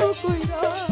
কইরা